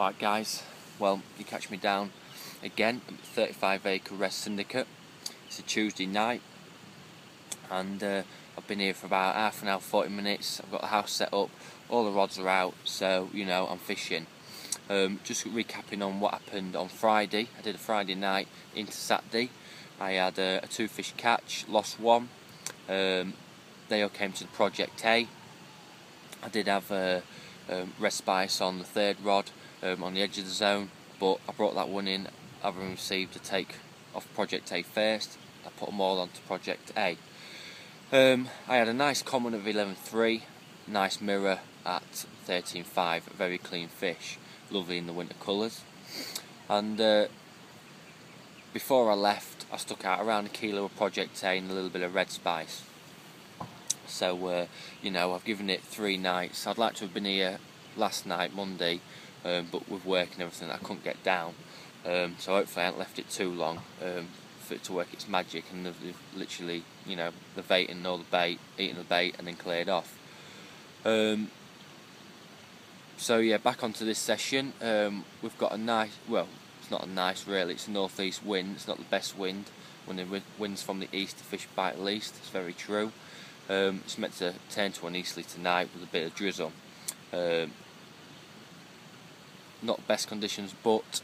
Alright guys, well you catch me down again at the 35 acre Res Syndicate. It's a Tuesday night and uh, I've been here for about half an hour, 40 minutes. I've got the house set up, all the rods are out, so you know I'm fishing. Um, just recapping on what happened on Friday. I did a Friday night into Saturday. I had a, a two fish catch, lost one. Um, they all came to the Project A. I did have a um, respite on the third rod um, on the edge of the zone, but I brought that one in having received a take off Project A first. I put them all onto Project A. Um, I had a nice common of 11.3, nice mirror at 13.5, very clean fish, lovely in the winter colours. And uh, before I left, I stuck out around a kilo of Project A and a little bit of red spice. So, uh, you know, I've given it three nights. I'd like to have been here last night, Monday, um, but with work and everything I couldn't get down. Um, so hopefully I haven't left it too long um, for it to work its magic and they've, they've literally, you know, they've eaten all the bait, eaten the bait and then cleared off. Um, so yeah, back onto this session. Um, we've got a nice, well, it's not a nice really, it's a northeast wind, it's not the best wind. When the wind's from the east, the fish bite least, it's very true. Um, it's meant to turn to an easterly tonight with a bit of drizzle. Um, not best conditions, but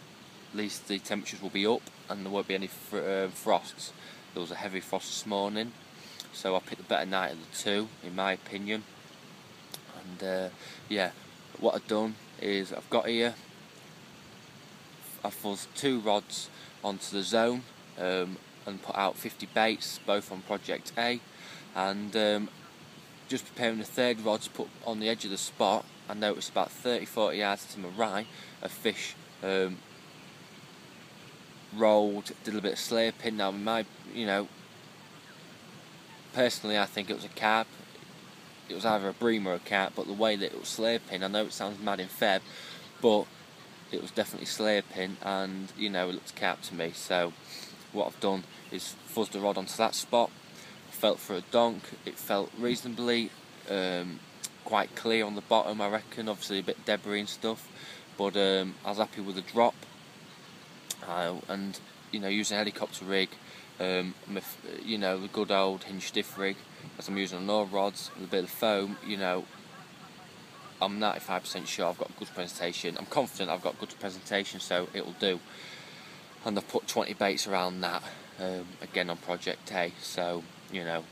at least the temperatures will be up and there won't be any fr uh, frosts. There was a heavy frost this morning, so I picked the better night of the two, in my opinion. And uh, yeah, what I've done is I've got here, I've fuzzed two rods onto the zone um, and put out 50 baits, both on Project A, and um, just preparing the third rod to put on the edge of the spot I noticed about 30-40 yards to my right a fish um, rolled, did a bit of slaping. Now, my, you know, personally, I think it was a carp. It was either a bream or a carp, but the way that it was slaping, I know it sounds mad in Feb, but it was definitely slayer pin, and you know, it looked carp to me. So, what I've done is fuzzed the rod onto that spot. Felt for a donk. It felt reasonably. Um, quite clear on the bottom I reckon. Obviously a bit debris and stuff. But um, I was happy with the drop. Uh, and you know using a helicopter rig um, you know the good old hinge stiff rig as I'm using on all rods with a bit of foam you know I'm 95% sure I've got good presentation. I'm confident I've got good presentation so it'll do. And I've put 20 baits around that um, again on Project A. So you know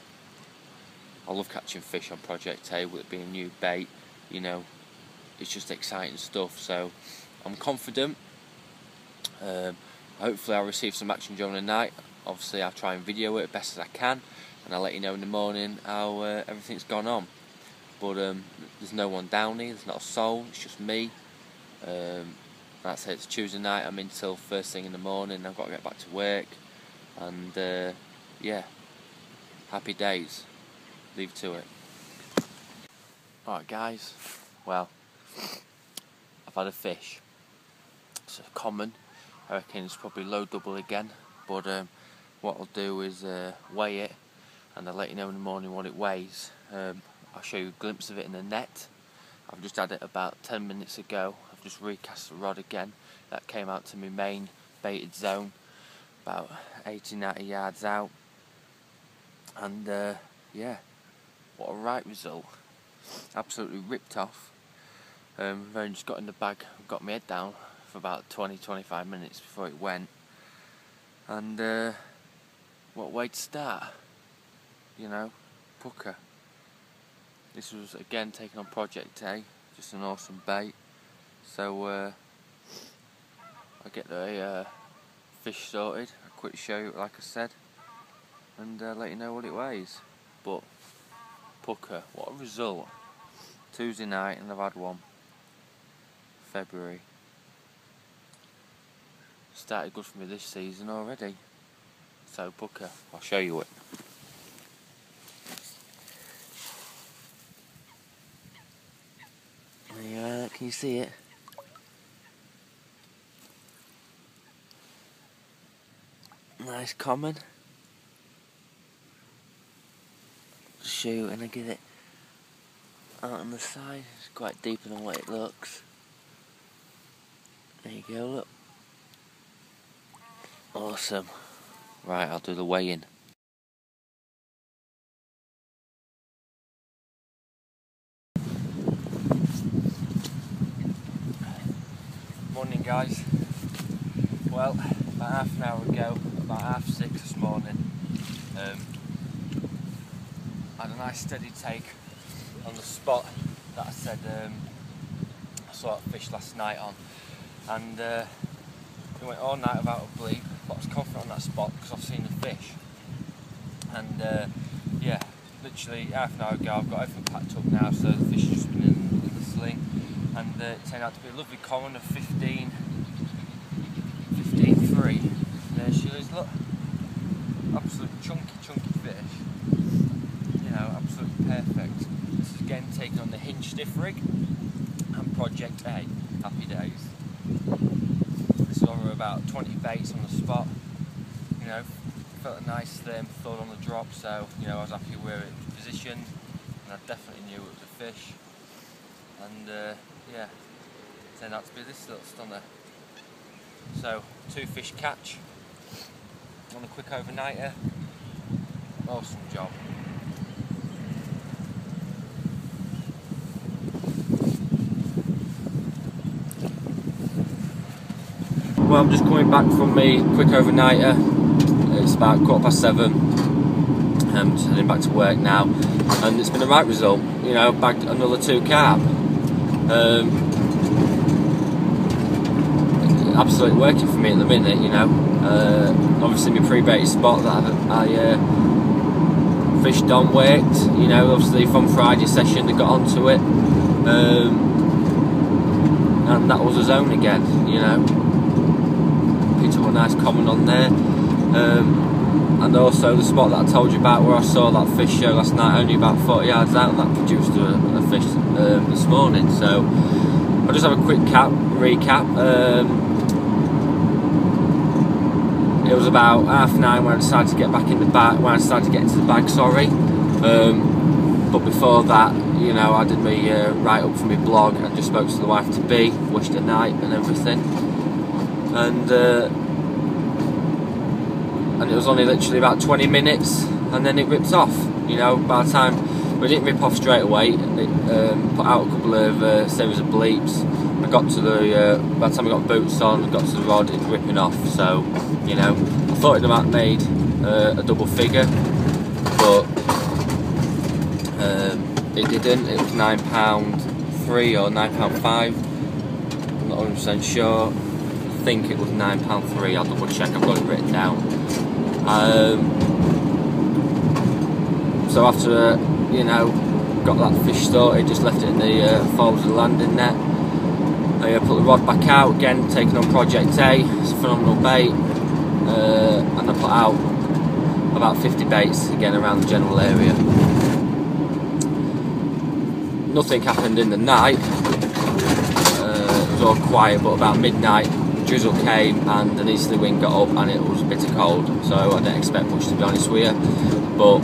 I love catching fish on Project A with it being a new bait, you know, it's just exciting stuff. So I'm confident. Um, hopefully, I'll receive some action during the night. Obviously, I'll try and video it as best as I can, and I'll let you know in the morning how uh, everything's gone on. But um, there's no one down here, there's not a soul, it's just me. Um, that's it, it's Tuesday night, I'm in till first thing in the morning, I've got to get back to work, and uh, yeah, happy days leave to it. Alright guys, well, I've had a fish. It's a common, I reckon it's probably low double again, but um, what I'll do is uh, weigh it and I'll let you know in the morning what it weighs. Um, I'll show you a glimpse of it in the net. I've just had it about 10 minutes ago. I've just recast the rod again. That came out to my main baited zone, about 80 90 yards out. And uh, yeah, what a right result. Absolutely ripped off. Um, I've just got in the bag, got my head down for about 20-25 minutes before it went. And uh, what way to start? You know, pucker. This was again taken on Project A, just an awesome bait. So uh, I get the uh, fish sorted, I'll quickly show you like I said, and uh, let you know what it weighs. But pucker. What a result. Tuesday night and I've had one. February. Started good for me this season already. So pucker, I'll show you it. Are, can you see it? Nice common. Shoe and I get it out on the side. It's quite deeper than what it looks. There you go, look. Awesome. Right, I'll do the weighing. Morning, guys. Well, about half an hour ago, about half six this morning, um, had a nice steady take on the spot that I said um, I saw a fish last night on, and uh, we went all night without a bleep. But I was confident on that spot because I've seen the fish, and uh, yeah, literally half an hour ago I've got everything packed up now, so the fish has just been in, the sling, and uh, it turned out to be a lovely common of 15, 15 3. There she is, look, absolute chunky, chunky fish. Perfect. This is again taken on the hinge stiff rig and Project A. Happy days. This is over about 20 baits on the spot. You know, felt a nice slim thud on the drop, so you know I was happy where it was positioned, and I definitely knew it was a fish. And uh, yeah, turned out to be this little stunner. So two fish catch on a quick overnighter. Awesome job. Well, I'm just coming back from me quick overnighter. It's about quarter past seven. I'm just heading back to work now, and it's been a right result. You know, bagged another two carp. Um, absolutely working for me at the minute. You know, uh, obviously my pre-baited spot that I, I uh, fished on worked. You know, obviously from Friday session they got onto it, um, and that was a zone again. You know a nice comment on there. Um, and also the spot that I told you about where I saw that fish show last night, only about 40 yards out, that produced a, a fish um, this morning. So I'll just have a quick cap recap. Um, it was about half nine when I decided to get back in the bag. When I started to get into the bag, sorry. Um, but before that, you know, I did my uh, write up for my blog and just spoke to the wife to be, wished her night and everything and uh, and it was only literally about 20 minutes and then it ripped off you know by the time we didn't rip off straight away it um, put out a couple of uh, series of bleeps. I got to the uh, by the time I got boots on and got to the rod it was ripping off so you know I thought it might made uh, a double figure but um, it didn't. It was nine pound three or nine pound five. I'm not 100% sure. I think it was £9.3, I'll double check, I've got it written down. Um, so after, you know, got that fish started, just left it in the uh, folds of the landing net. I uh, put the rod back out again, taking on Project A, it's a phenomenal bait. Uh, and I put out about 50 baits again around the general area. Nothing happened in the night, uh, it was all quiet, but about midnight drizzle came and the easterly wind got up and it was bitter cold so I didn't expect much to be honest with you. But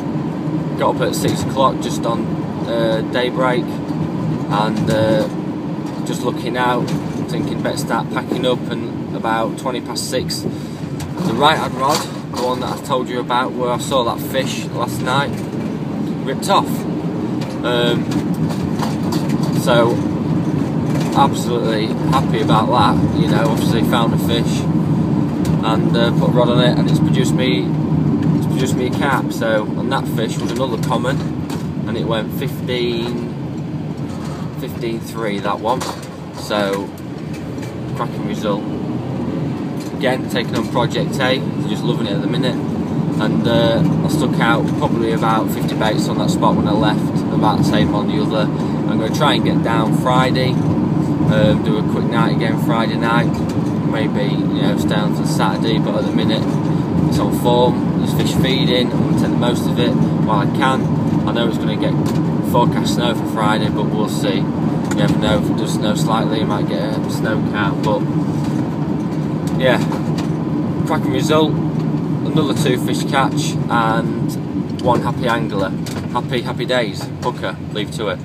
got up at 6 o'clock just on uh, daybreak and uh, just looking out thinking better start packing up and about 20 past 6 the right hand rod the one that I told you about where I saw that fish last night ripped off. Um, so absolutely happy about that. You know, obviously found a fish and uh, put a rod on it, and it's produced me it's produced me a cap. So on that fish was another common, and it went 15, 15 3 that one. So cracking result. Again, taking on Project A, just loving it at the minute. And uh, I stuck out probably about 50 baits on that spot when I left, about the same on the other. I'm going to try and get down Friday um, do a quick night again Friday night, maybe you know stay on to Saturday. But at the minute, it's on form. There's fish feeding. I'm going to take the most of it while I can. I know it's going to get forecast snow for Friday, but we'll see. You never know. If it does snow slightly, you might get a snow cap. But yeah, cracking result. Another two fish catch and one happy angler. Happy, happy days. Hooker, leave to it.